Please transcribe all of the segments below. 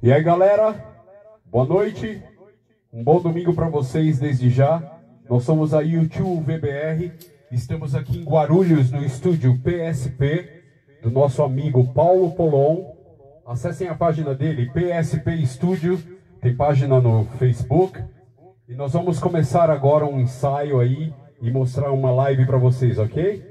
E aí, galera, boa noite. Um bom domingo para vocês desde já. Nós somos a YouTube VBR. Estamos aqui em Guarulhos, no estúdio PSP, do nosso amigo Paulo Polon. Acessem a página dele, PSP Studio. Tem página no Facebook. E nós vamos começar agora um ensaio aí e mostrar uma live para vocês, ok?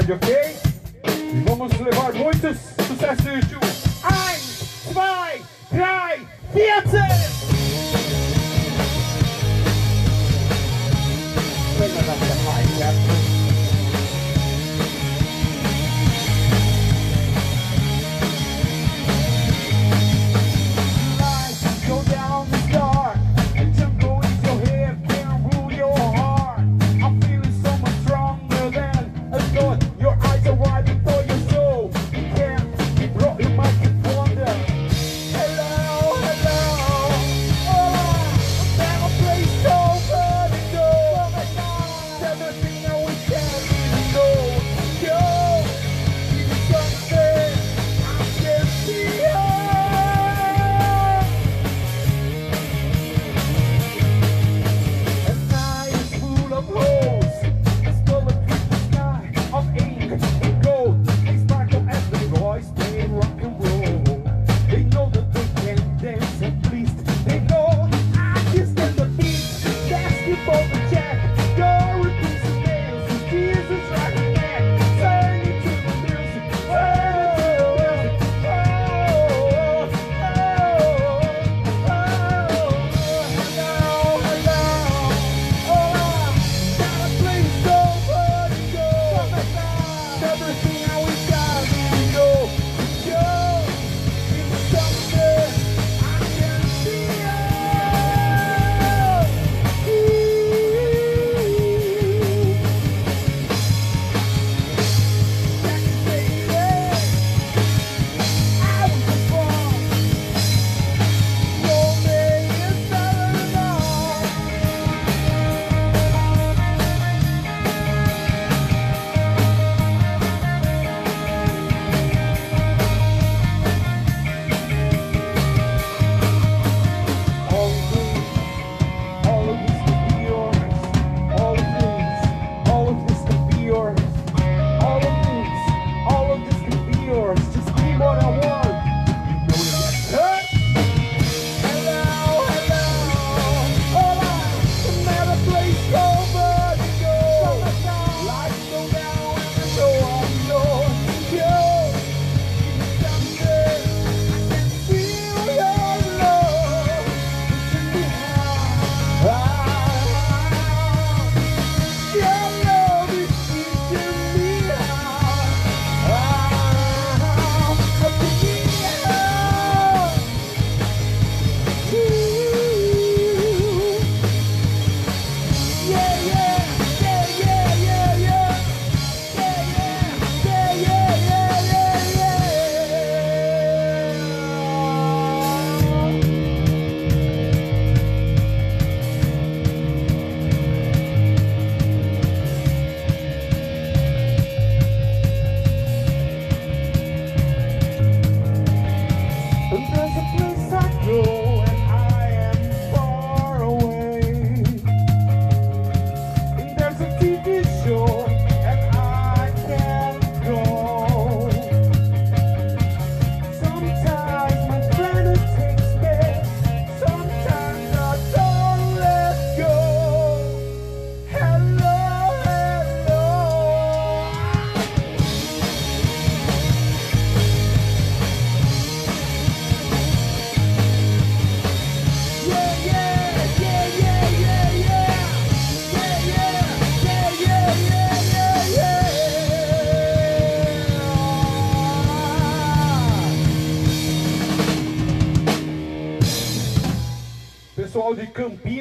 yo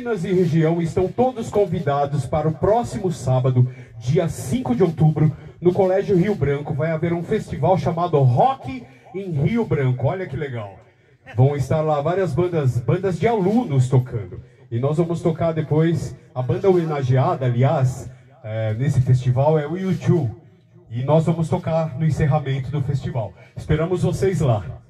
Campinas e região estão todos convidados para o próximo sábado, dia 5 de outubro, no Colégio Rio Branco. Vai haver um festival chamado Rock em Rio Branco. Olha que legal. Vão estar lá várias bandas, bandas de alunos tocando. E nós vamos tocar depois, a banda homenageada, aliás, é, nesse festival é o YouTube. E nós vamos tocar no encerramento do festival. Esperamos vocês lá.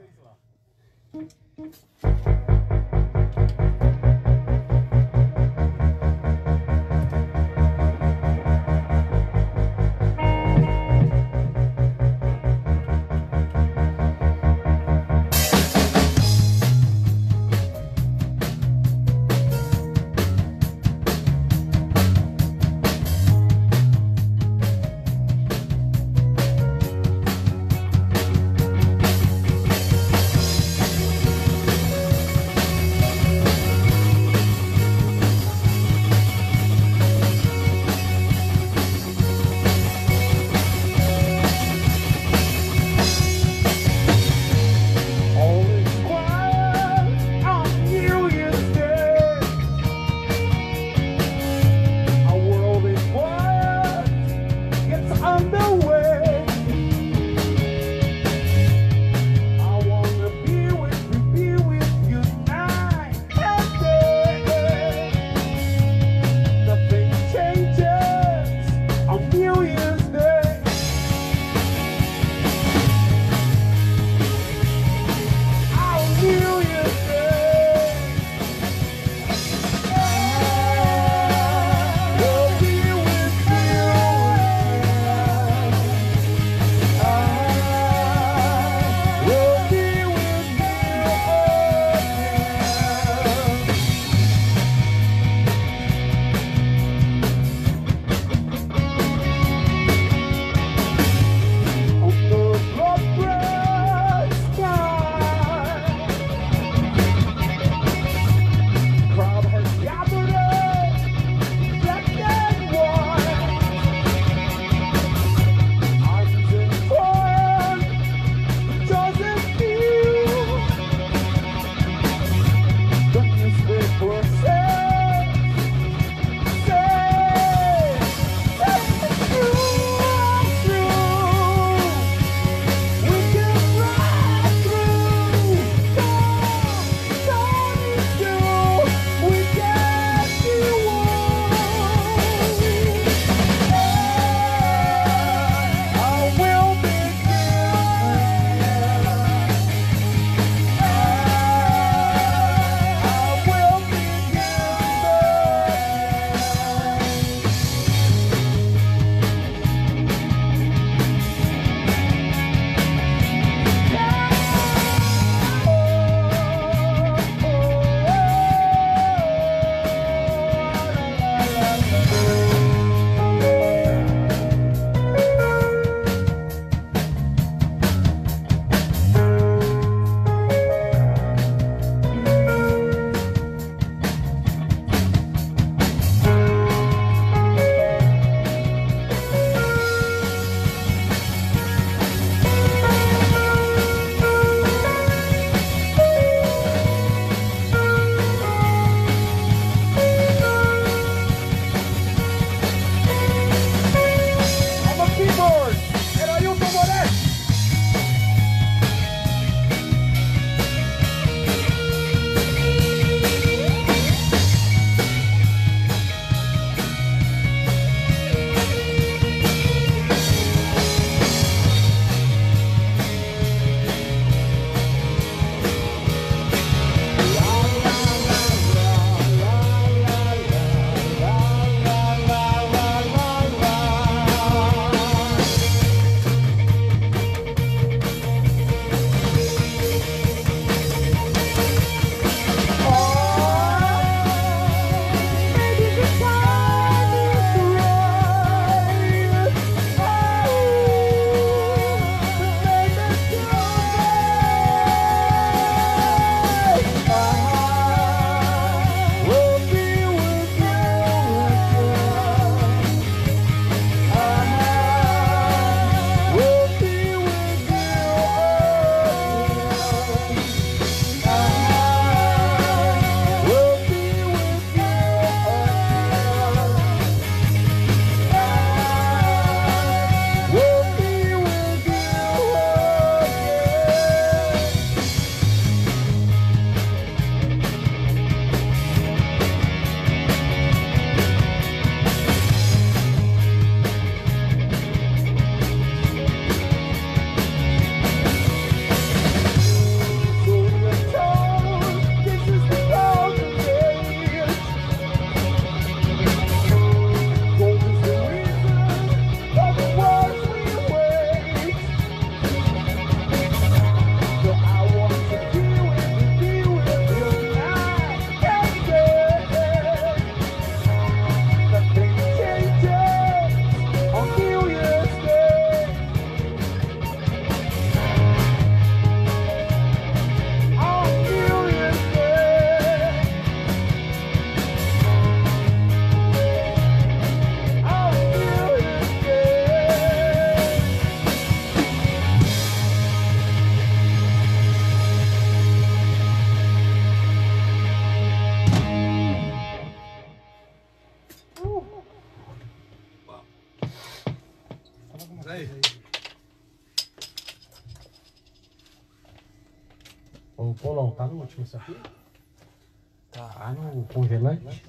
Congelante?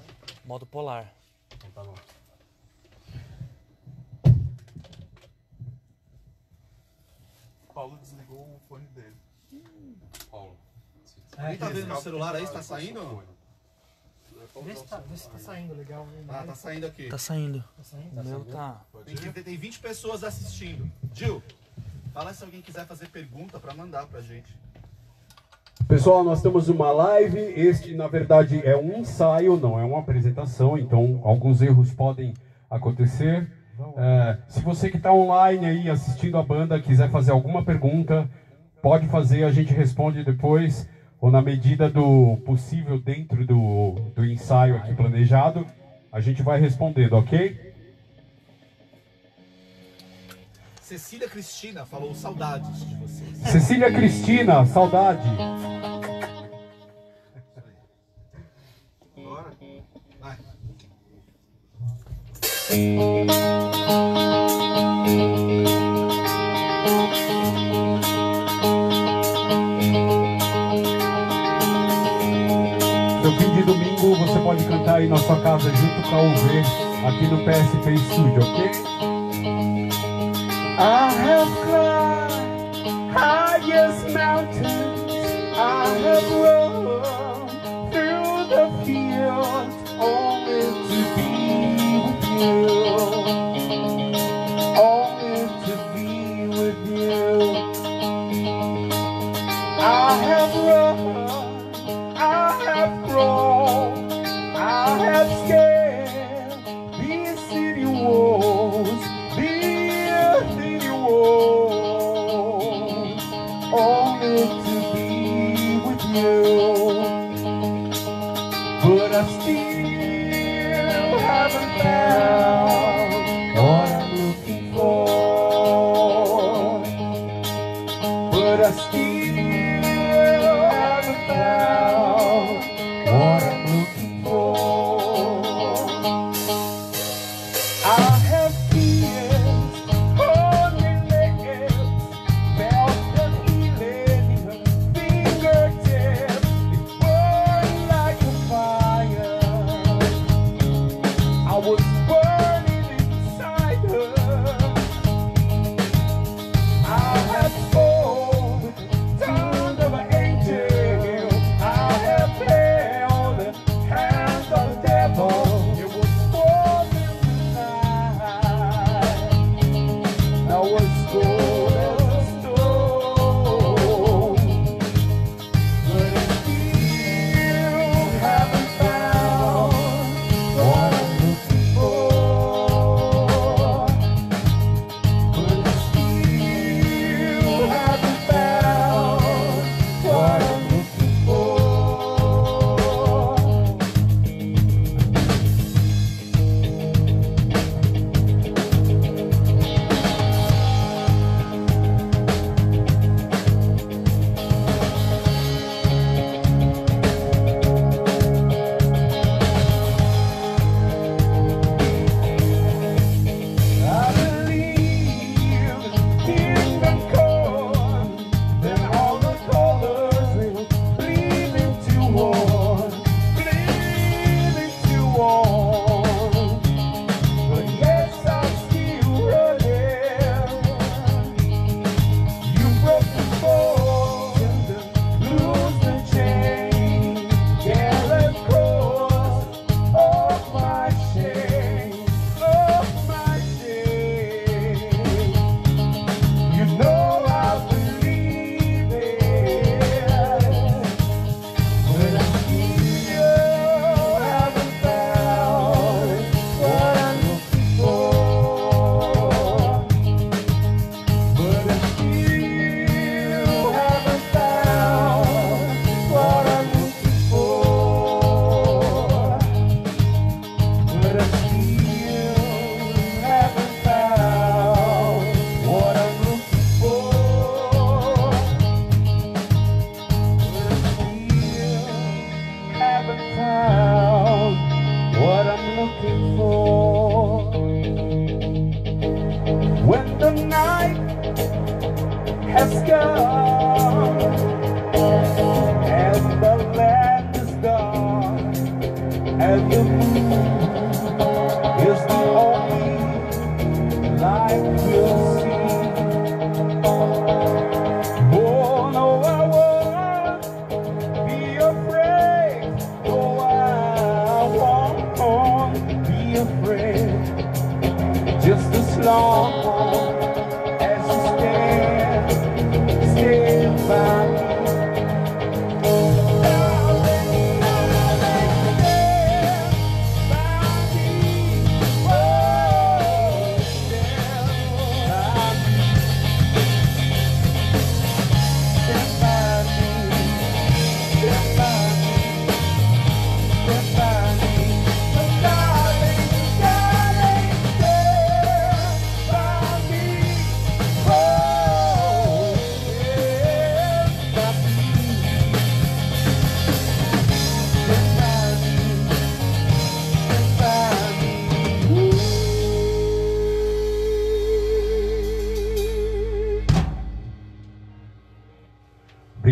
Modo polar. Então tá bom. Paulo desligou o fone dele. Paulo. Alguém tá vendo no celular aí? Tá saindo? Vê se tá, vê se tá saindo legal. né? Ah, tá saindo aqui. Tá saindo. Tá saindo? O meu tá. Tem, que- tem 20 pessoas assistindo. Gil, fala se alguém quiser fazer pergunta pra mandar pra gente. Pessoal, nós temos uma live. Este, na verdade, é um ensaio, não é uma apresentação, então alguns erros podem acontecer. É, se você que está online aí assistindo a banda quiser fazer alguma pergunta, pode fazer, a gente responde depois, ou na medida do possível dentro do, do ensaio aqui planejado, a gente vai respondendo, ok? Cecília Cristina falou saudades de vocês. Cecília Cristina, saudade. Bora. Vai. No fim de domingo você pode cantar aí na sua casa junto com a UV aqui no PSP Studio, ok? I have climbed highest mountains. I have run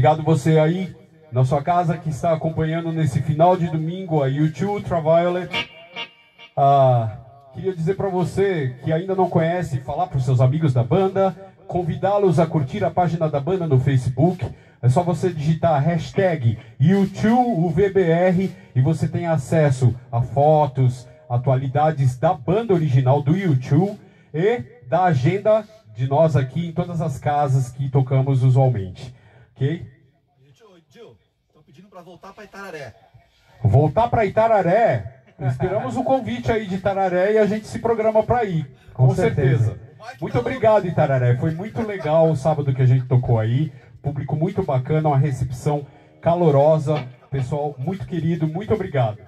Obrigado você aí na sua casa que está acompanhando nesse final de domingo a YouTube Ultraviolet. Ah, queria dizer para você que ainda não conhece, falar para os seus amigos da banda, convidá-los a curtir a página da banda no Facebook. É só você digitar a hashtag YouTubeVBR e você tem acesso a fotos, atualidades da banda original do YouTube e da agenda de nós aqui em todas as casas que tocamos usualmente. Ok? Pra voltar pra Itararé. Voltar para Itararé. Esperamos o convite aí de Itararé e a gente se programa para ir. Com, Com certeza. certeza. Muito obrigado, Itararé. Foi muito legal o sábado que a gente tocou aí. Público muito bacana, uma recepção calorosa. Pessoal muito querido, muito obrigado.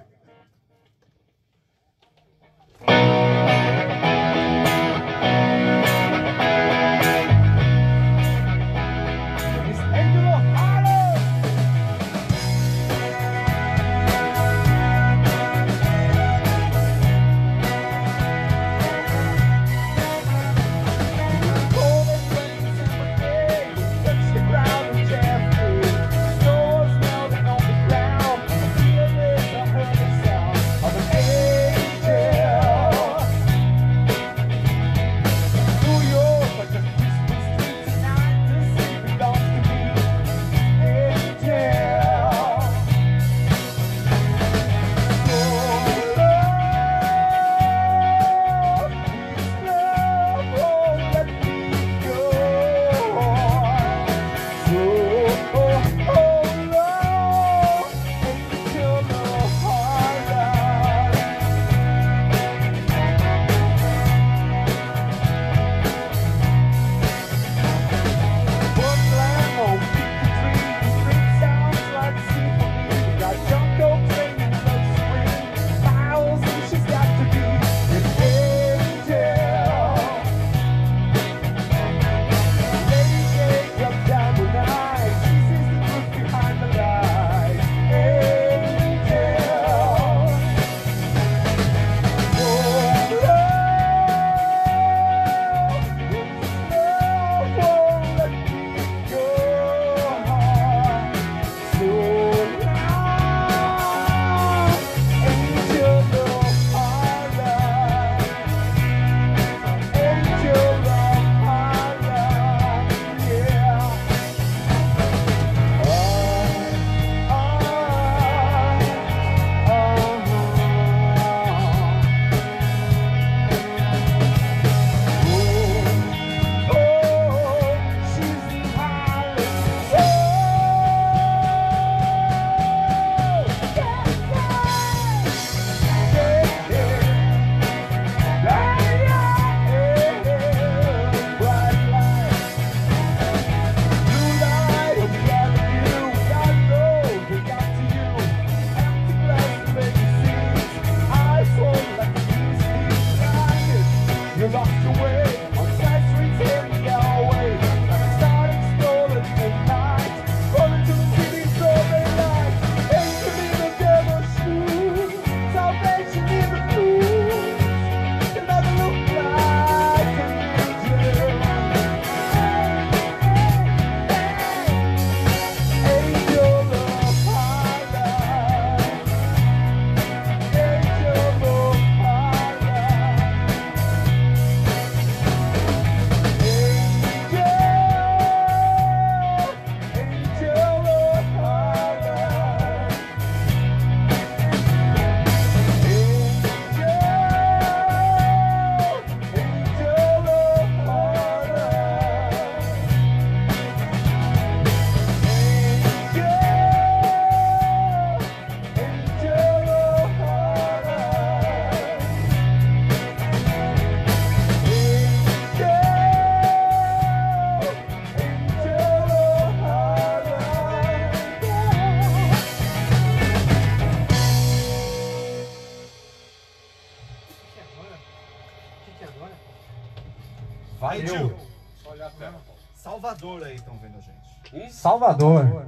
Salvador aí estão vendo a gente. Salvador.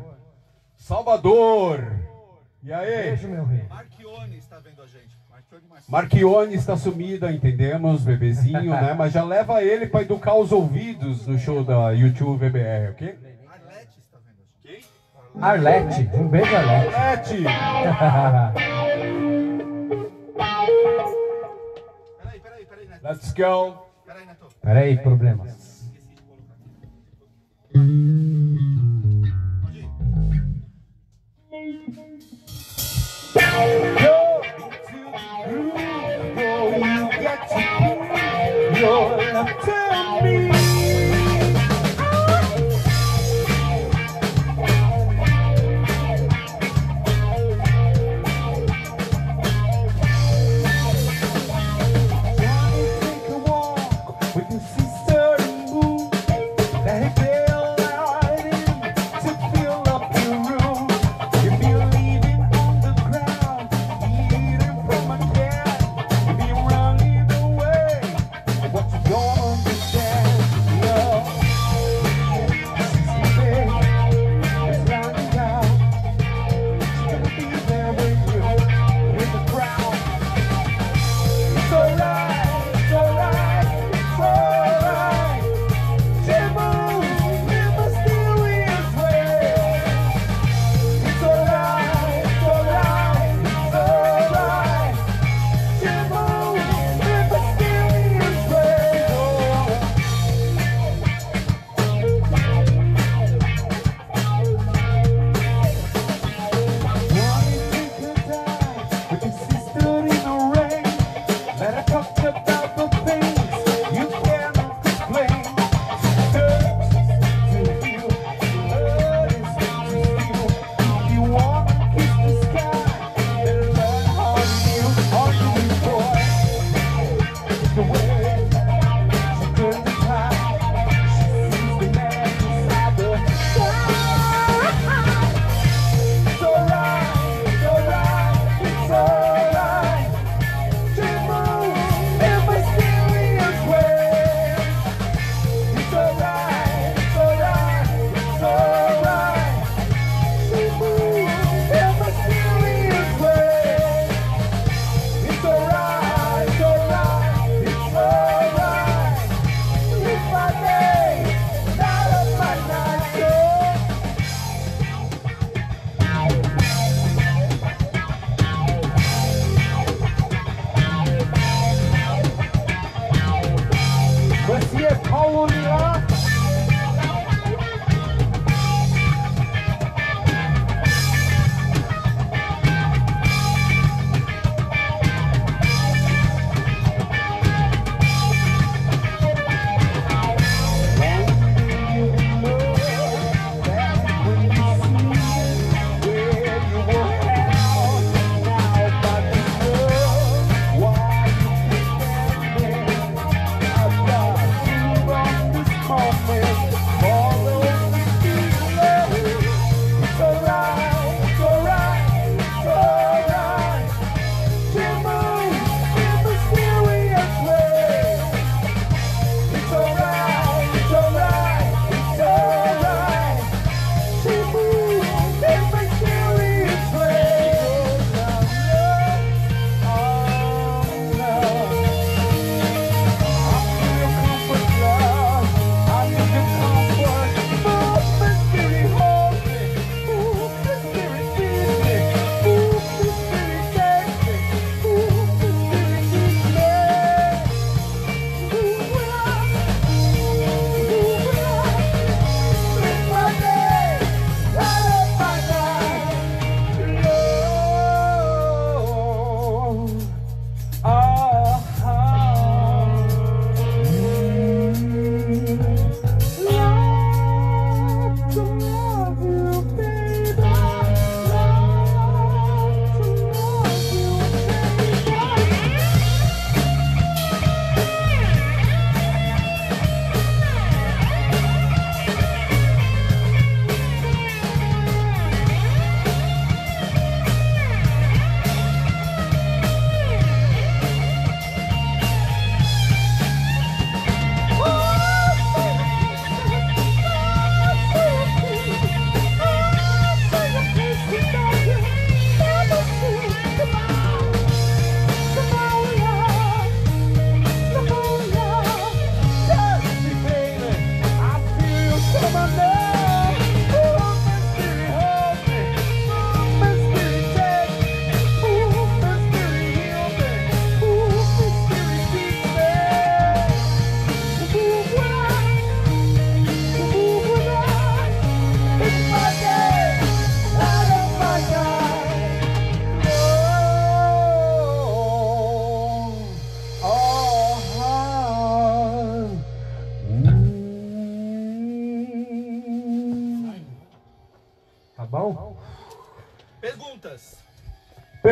Salvador. E aí? Beijo, meu rei. Marchione está vendo a gente. Marchione. Marchione está sumida, entendemos, bebezinho, né? Mas já leva ele para educar os ouvidos no show da YouTube VBR, ok? Arlete está vendo a gente. Arlete. Um beijo, Arlete. Arlete! Peraí, peraí, peraí, Neto. Let's go! Peraí, Neto. Peraí, problemas. Esqueci de colocar aqui. Pode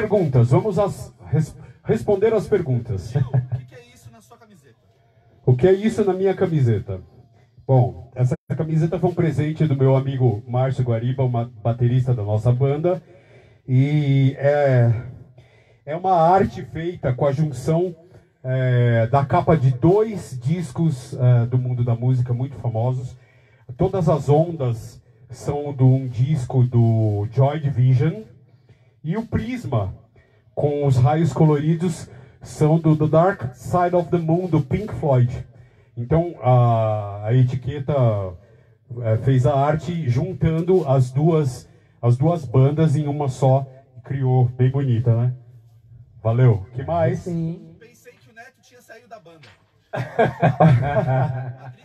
Perguntas. Vamos às, res- responder as perguntas. Gil, o que, que é isso na sua camiseta? O que é isso na minha camiseta? Bom, essa camiseta foi um presente do meu amigo Márcio Guariba, uma baterista da nossa banda. E é, é uma arte feita com a junção é, da capa de dois discos é, do mundo da música muito famosos. Todas as ondas são de um disco do Joy Division. E o prisma, com os raios coloridos, são do The Dark Side of the Moon, do Pink Floyd. Então, a, a etiqueta eh, fez a arte juntando as duas, as duas bandas em uma só e criou bem bonita, né? Valeu. que mais? Sim. Pensei que o Neto tinha saído da banda.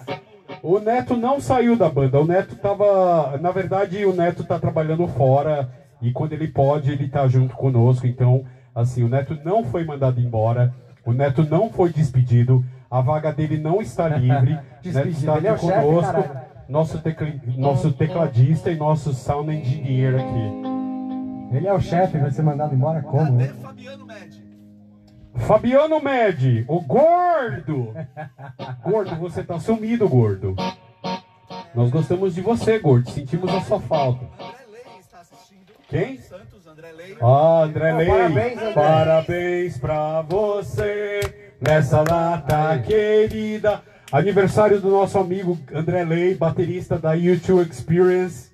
O Neto não saiu da banda. O Neto tava. Na verdade, o Neto tá trabalhando fora. E quando ele pode, ele tá junto conosco. Então, assim, o Neto não foi mandado embora. O Neto não foi despedido. A vaga dele não está livre. o Neto está Ele é aqui o chefe, conosco. caralho. Nosso, tecla- nosso tecladista e nosso sound engineer aqui. Ele é o chefe, vai ser mandado embora como? Cadê né? Fabiano Med? Fabiano Med, o gordo! Gordo, você tá sumido, gordo. Nós gostamos de você, gordo. Sentimos a sua falta. Quem? Santos, André Lei. Ah, André Lei, parabéns, André. parabéns pra você nessa data querida. Aniversário do nosso amigo André Lei, baterista da YouTube Experience.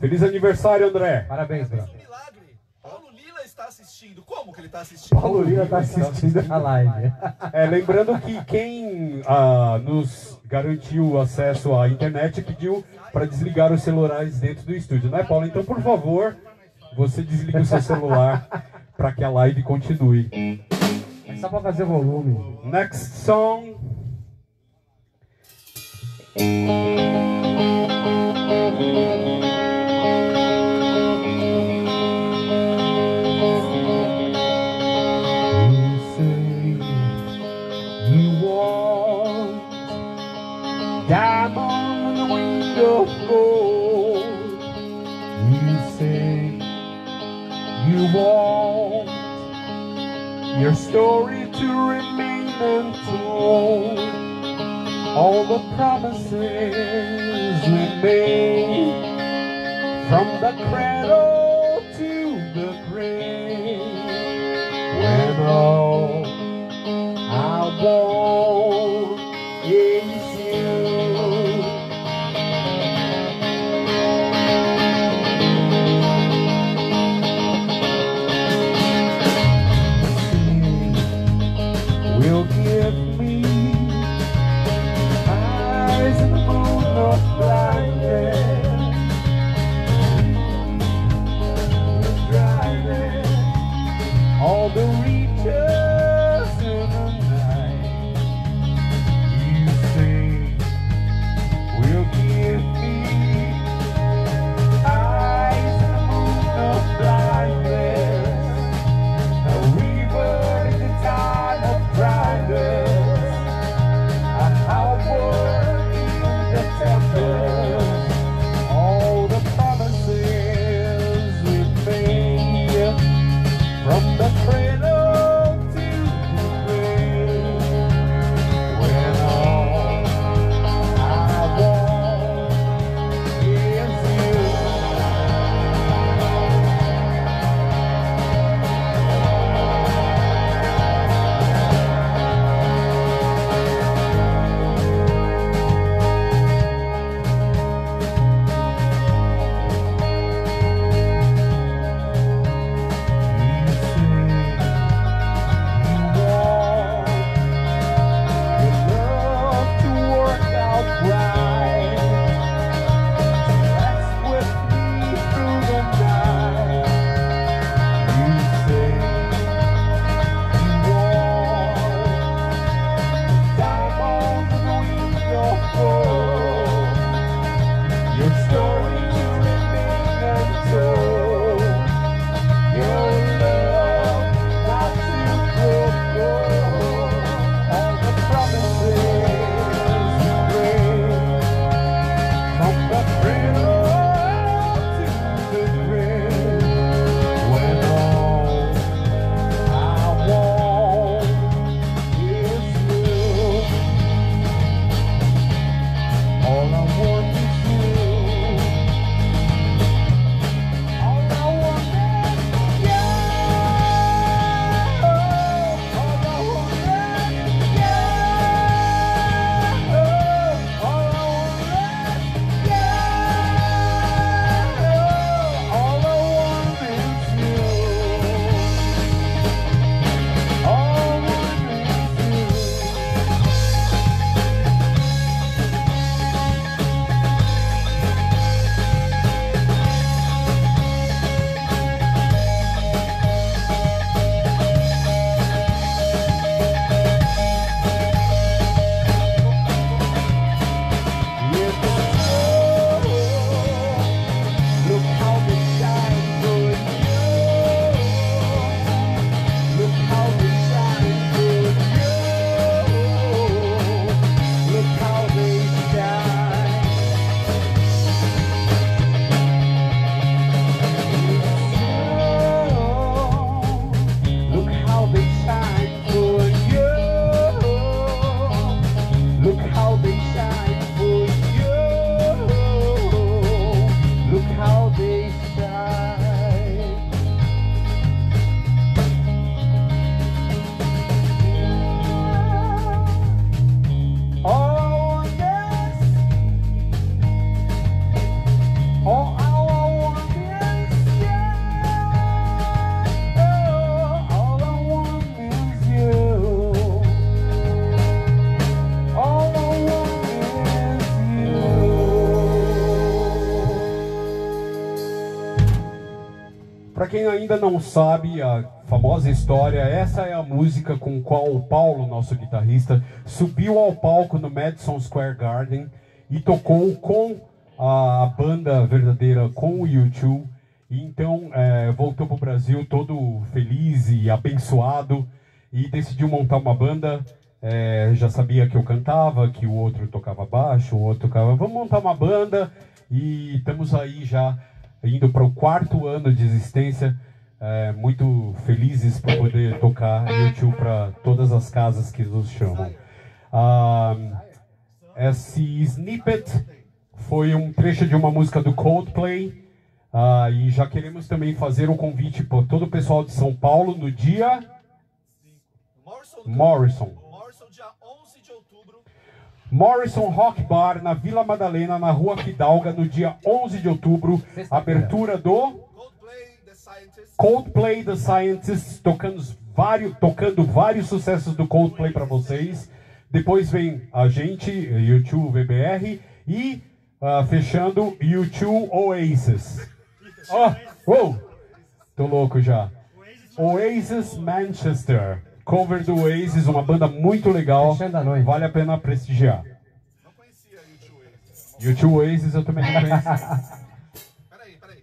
Feliz aniversário, André. Parabéns, bro. Um milagre. Paulo Lila está assistindo. Como que ele está assistindo? Paulo Lira tá assistindo a live. É, lembrando que quem ah, nos garantiu acesso à internet pediu para desligar os celulares dentro do estúdio, não é, Paulo? Então, por favor, você desliga o seu celular para que a live continue. É só pra fazer volume. Next song. your story to remain untold. All the promises we made from the cradle to the grave. When all I want ainda não sabe a famosa história, essa é a música com qual o Paulo, nosso guitarrista, subiu ao palco no Madison Square Garden e tocou com a banda verdadeira, com o U2. E então é, voltou para o Brasil todo feliz e abençoado e decidiu montar uma banda. É, já sabia que eu cantava, que o outro tocava baixo, o outro tocava. Vamos montar uma banda e estamos aí já indo para o quarto ano de existência. É, muito felizes por poder tocar YouTube para todas as casas que nos chamam. Ah, esse snippet foi um trecho de uma música do Coldplay. Ah, e já queremos também fazer o convite para todo o pessoal de São Paulo no dia Morrison. Morrison. Morrison, dia 11 de outubro. Morrison Rock Bar na Vila Madalena, na Rua Fidalga, no dia 11 de outubro. Abertura do Coldplay, The Scientists, tocando vários, tocando vários sucessos do Coldplay para vocês. Depois vem a gente, YouTube VBR, e ah, fechando YouTube Oasis. Ó, oh, tô louco já. Oasis Manchester. Cover do Oasis, uma banda muito legal. Vale a pena prestigiar. Não conhecia YouTube Oasis. YouTube Oasis eu também não conheço. Peraí, peraí.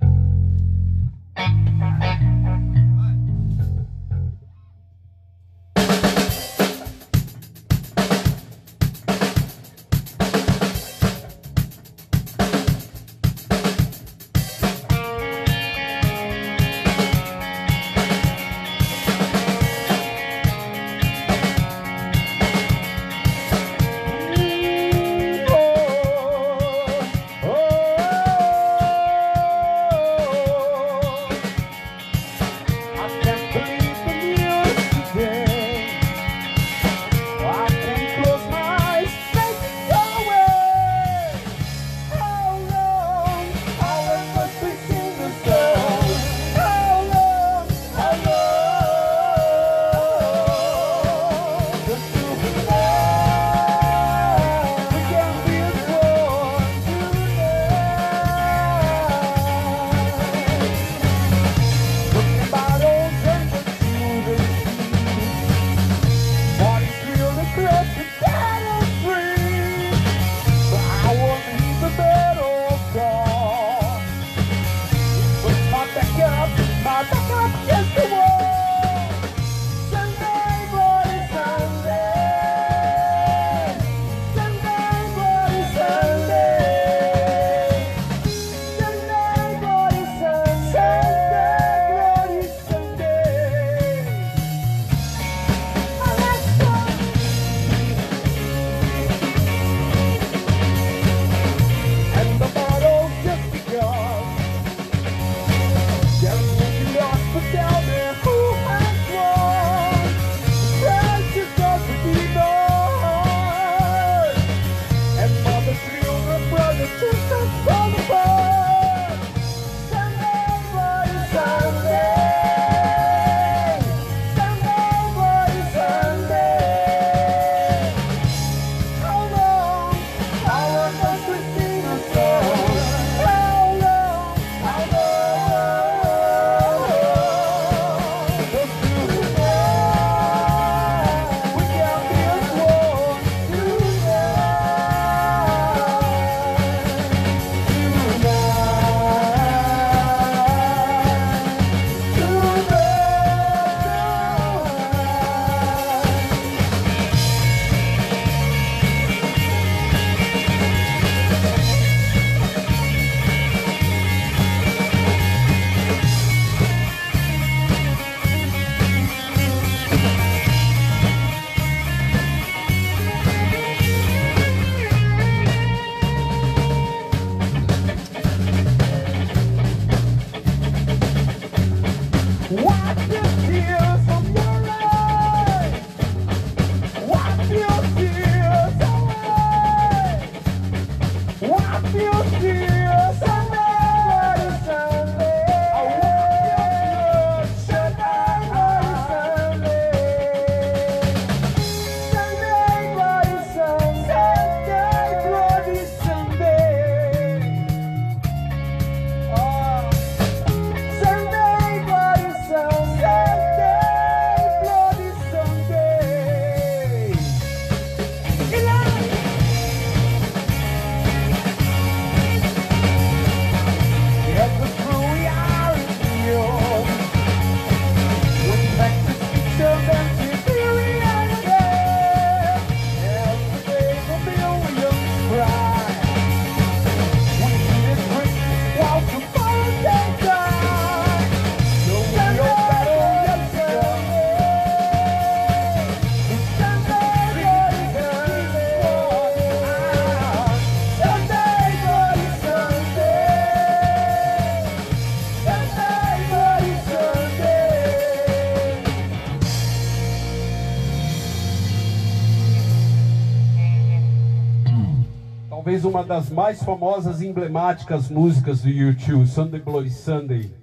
Das mais famosas e emblemáticas músicas do YouTube, Sunday Bloody Sunday,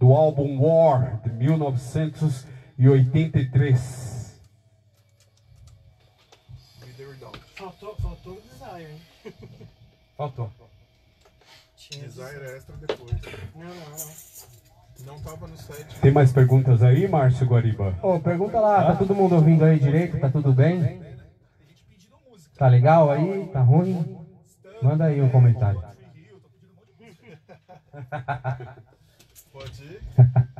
do álbum War, de 1983. Faltou, faltou o Desire, hein? Faltou. Desire extra depois. Não, não, não. Não tava no set. Tem mais perguntas aí, Márcio Guariba? Ô, pergunta lá, tá todo mundo ouvindo aí direito? Tá tudo bem? Tá legal aí? Tá ruim? Manda aí um comentário. Pode ir?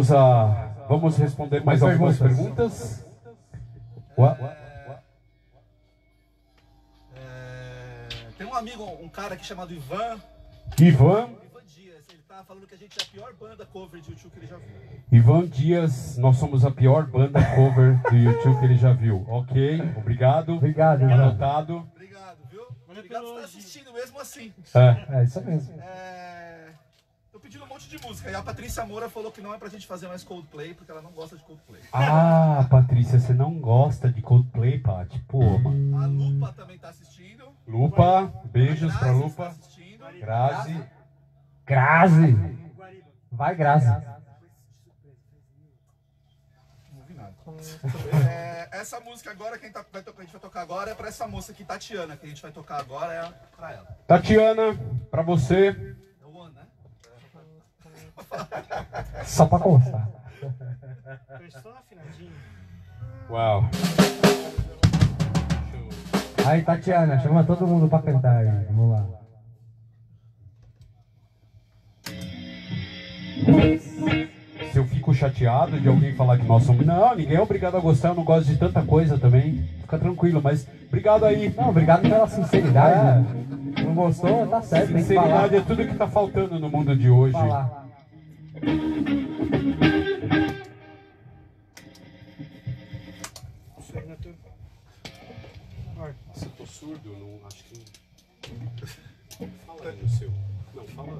Vamos a vamos responder mais, Mais algumas perguntas. perguntas. É, Tem um amigo, um cara aqui chamado Ivan. Ivan, Ivan Dias. Ele tá falando que a gente é a pior banda cover de YouTube que ele já viu. Ivan Dias, nós somos a pior banda cover do YouTube que ele já viu. Ok, obrigado. Obrigado, Ivan. Anotado. Obrigado, viu? Obrigado por estar assistindo mesmo assim. É. É isso mesmo. É... Pedindo um monte de música. E a Patrícia Moura falou que não é pra gente fazer mais Coldplay, porque ela não gosta de Coldplay. Ah, Patrícia, você não gosta de Coldplay, Paty? Pô, mano. A Lupa também tá assistindo. Lupa, beijos pra Grazi Lupa. Tá. Grazi. Grazi. Vai, Grazi. Não vi nada. É, essa música agora, quem tá, vai tocar, a gente vai tocar agora é pra essa moça aqui, Tatiana, que a gente vai tocar agora é pra ela. Tatiana, pra você. É né? Só pra constar. Afinadinho. Uau. Aí, Tatiana, chama todo mundo pra cantar aí. Vamos lá. Se eu fico chateado de alguém falar que nós somos. Não, ninguém é obrigado a gostar, eu não gosto de tanta coisa também. Fica tranquilo, mas obrigado aí. Não, obrigado pela sinceridade. Não gostou? Tá certo, tem que falar. Sinceridade é tudo que tá faltando no mundo de hoje. falar. Tu? Olha, Nossa, eu tô surdo, não acho que. Fala aí no seu. Não, fala.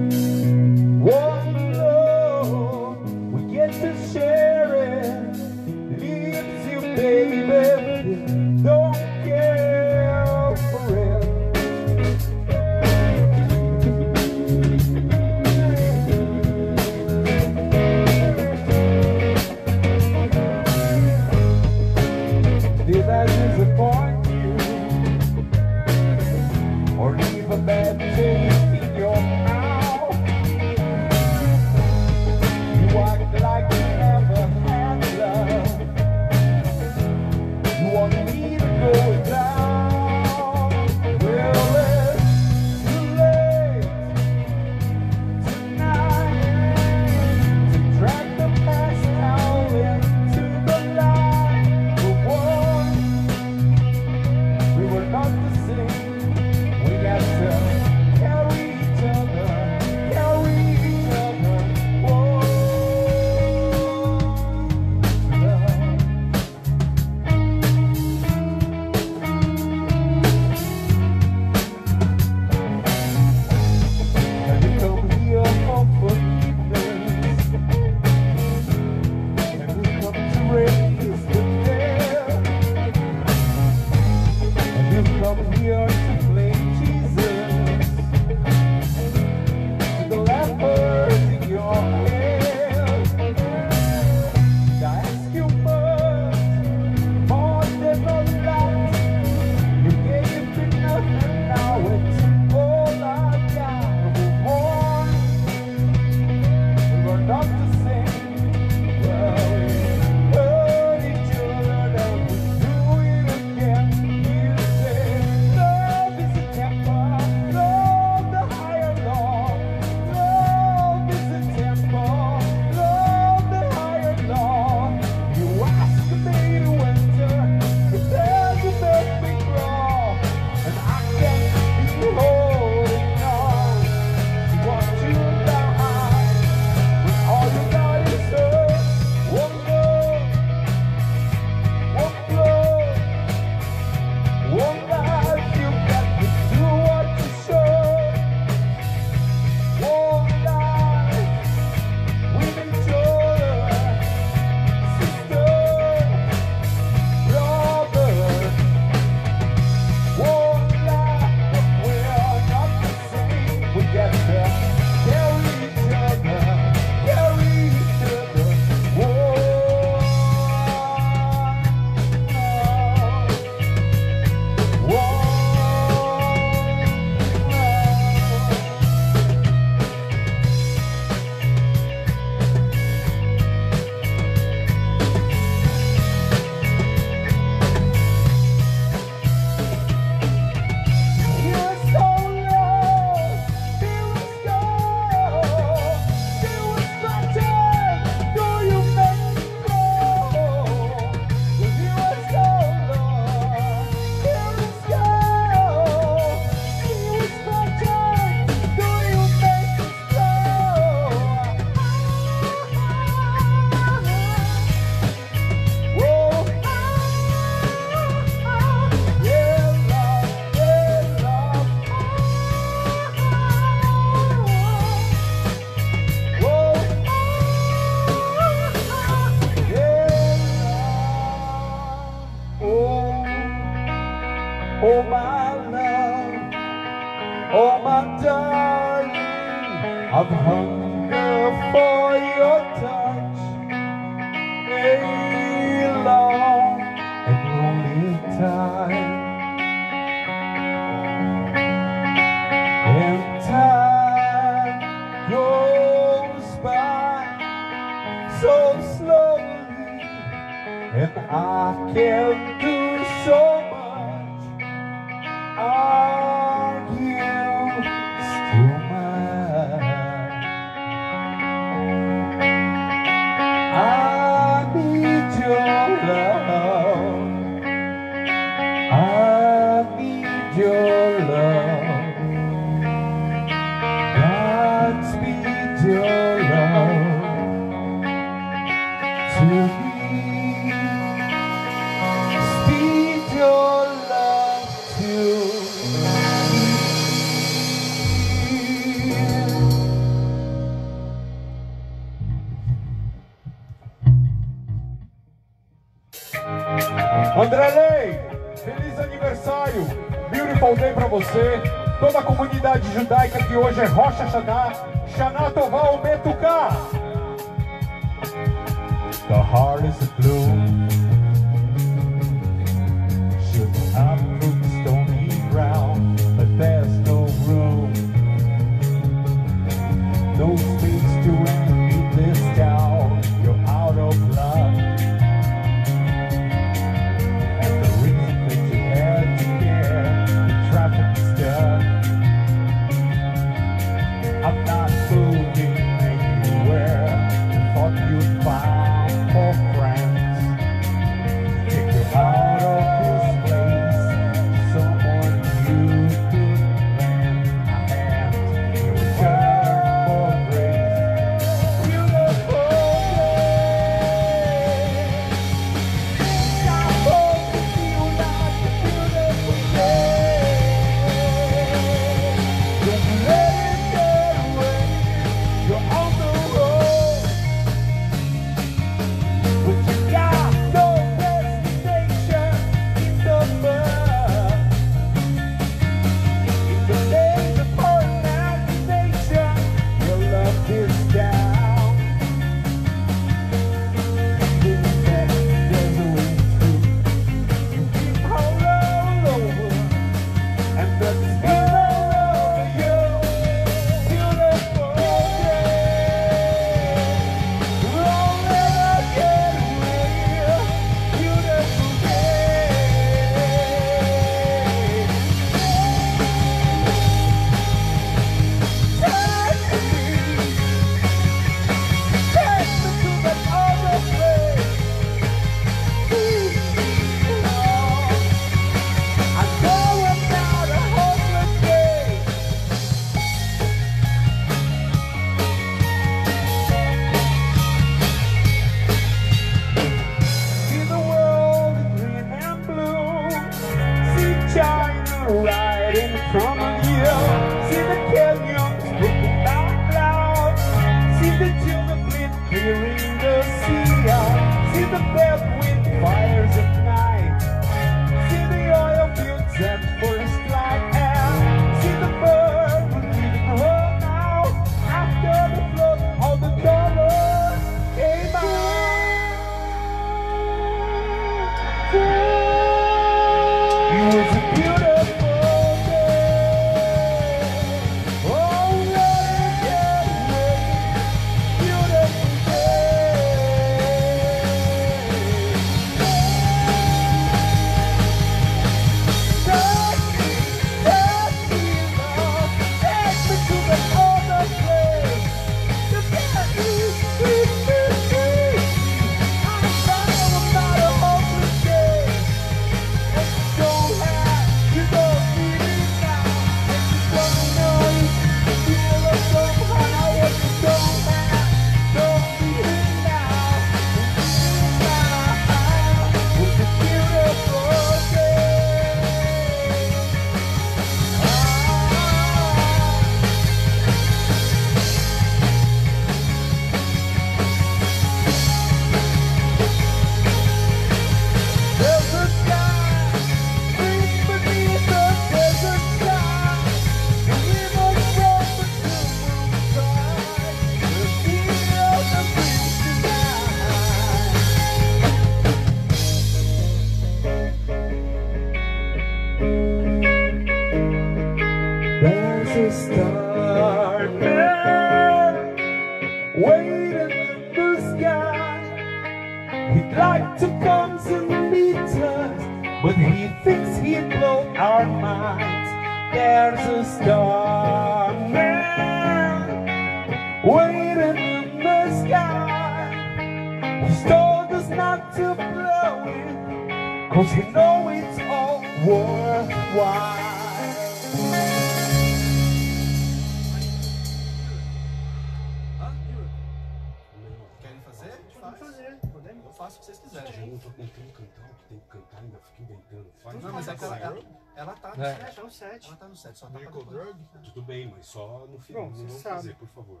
Não, mas é que ela, ela, ela tá no É. set. É o 7. Ela tá no set, só tá Miracle. Drug? Tudo bem, mas só no final. Bom, não vamos sabe. fazer, por favor.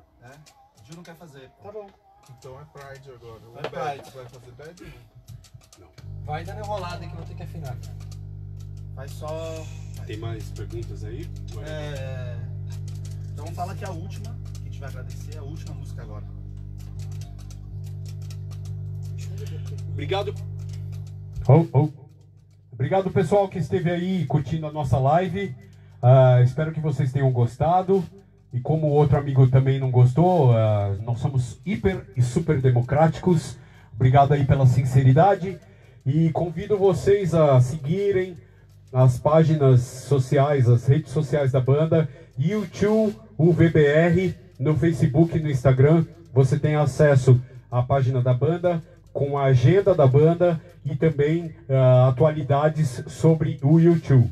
Gil não quer fazer. pô. Tá bom. Então é Pride agora. O É Bad, Pride. Vai fazer Bad? Vai dando enrolada que eu vou ter que afinar. Faz só. Tem mais perguntas aí? É... Então fala que é a última, que a gente vai agradecer, é a última música agora. Obrigado. Oh, oh. Obrigado, pessoal, que esteve aí curtindo a nossa live. Ah, espero que vocês tenham gostado. E como o outro amigo também não gostou, ah, nós somos hiper e super democráticos. Obrigado aí pela sinceridade. E convido vocês a seguirem as páginas sociais, as redes sociais da banda, YouTube, o VBR, no Facebook e no Instagram. Você tem acesso à página da banda, com a agenda da banda e também ah, atualidades sobre o YouTube.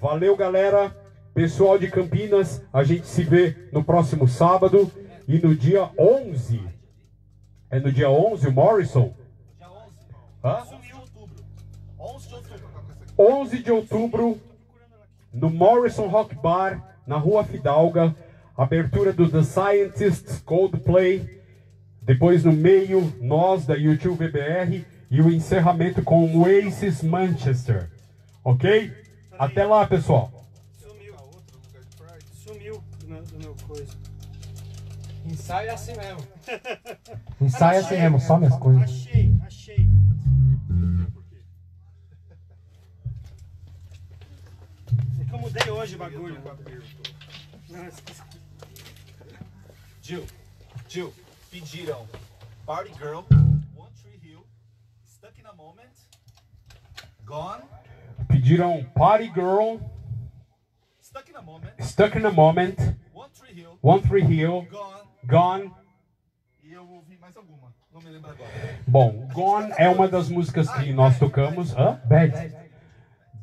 Valeu, galera! Pessoal de Campinas, a gente se vê no próximo sábado e no dia 11. É no dia 11 o Morrison? Dia 11. Hã? 11 de outubro. 11 de outubro. 11 de outubro, no Morrison Rock Bar, na Rua Fidalga, abertura do The Scientists Coldplay, depois no meio, nós da YouTube VBR e o encerramento com o Oasis Manchester, ok? Até lá, pessoal! Sumiu. A outra no lugar de Pride? Sumiu do meu, do meu coisa. Ensaio é assim mesmo. Ensaio é assim mesmo, só minhas coisas. Achei, achei. É que eu mudei hoje o bagulho. Não, Gil, pediram Party Girl, One Tree Hill, Stuck in a Moment, Gone, Pediram Party Girl, Stuck in a Moment, Stuck in a Moment, One Tree Hill, One Tree Hill, Gone, Gone. e eu ouvi mais alguma, não me lembro agora. Bom, Gone é uma das músicas que nós tocamos. Hã? Bad.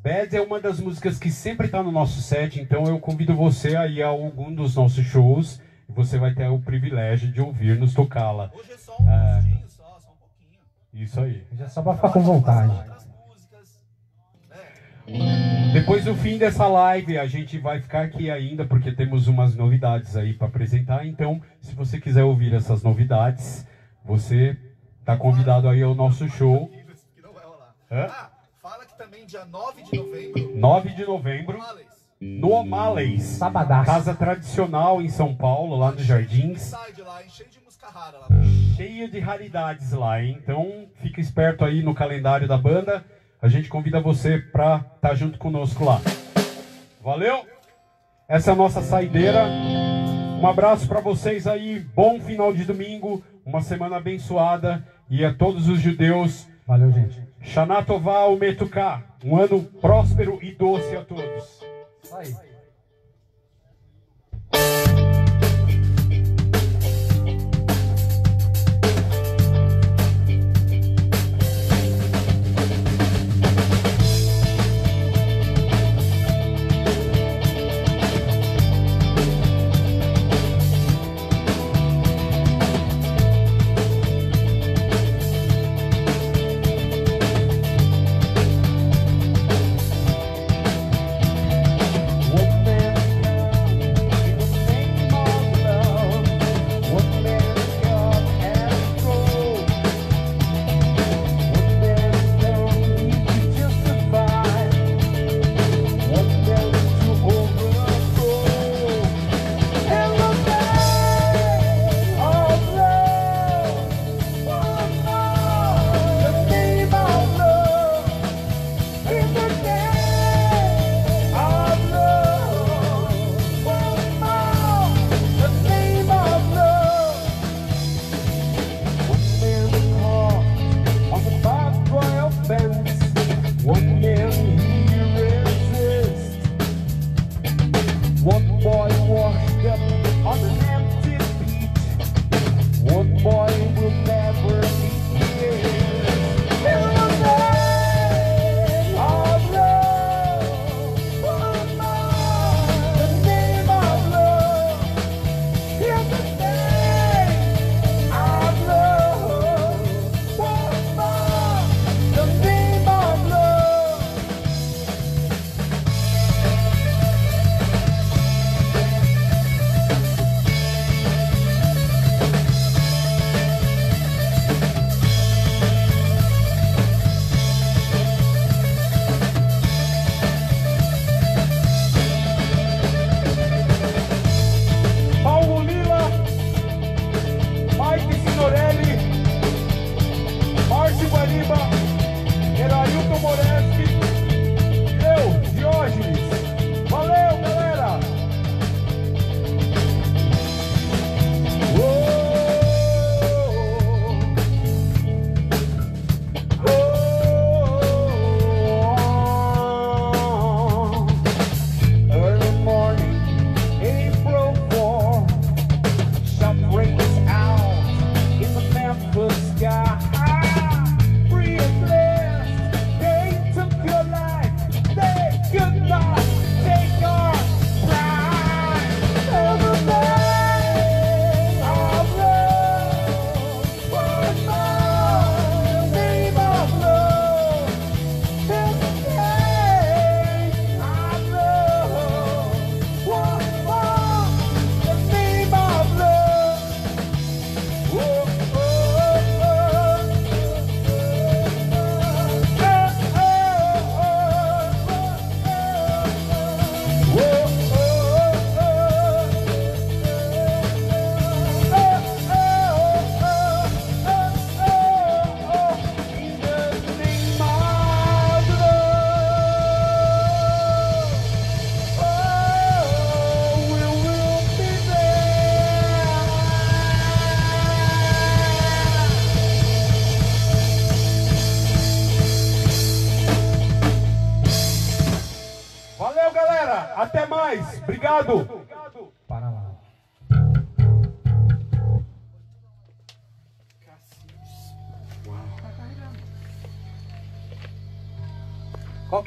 Bad é uma das músicas que sempre está no nosso set, então eu convido você a ir a algum dos nossos shows e você vai ter o privilégio de ouvir-nos tocá-la. Hoje é só um É. gostinho só, só um pouquinho. Isso aí. Já só pra ficar com vontade. Né? Depois do fim dessa live, a gente vai ficar aqui ainda porque temos umas novidades aí para apresentar. Então, se você quiser ouvir essas novidades, você está convidado aí ao nosso show. Hã? Ah, fala que também dia 9 de novembro, 9 de novembro, no O'Malley's, Sabadaço. casa tradicional em São Paulo, lá nos Jardins. cheia de raridades lá, hein? Então fica esperto aí no calendário da banda. A gente convida você pra estar junto conosco lá. Valeu? Essa é a nossa saideira. Um abraço pra vocês aí. Bom final de domingo, uma semana abençoada e a todos os judeus. Valeu, gente. Shana Tová Umetuká. Um ano próspero e doce a todos. Isso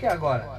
que é agora?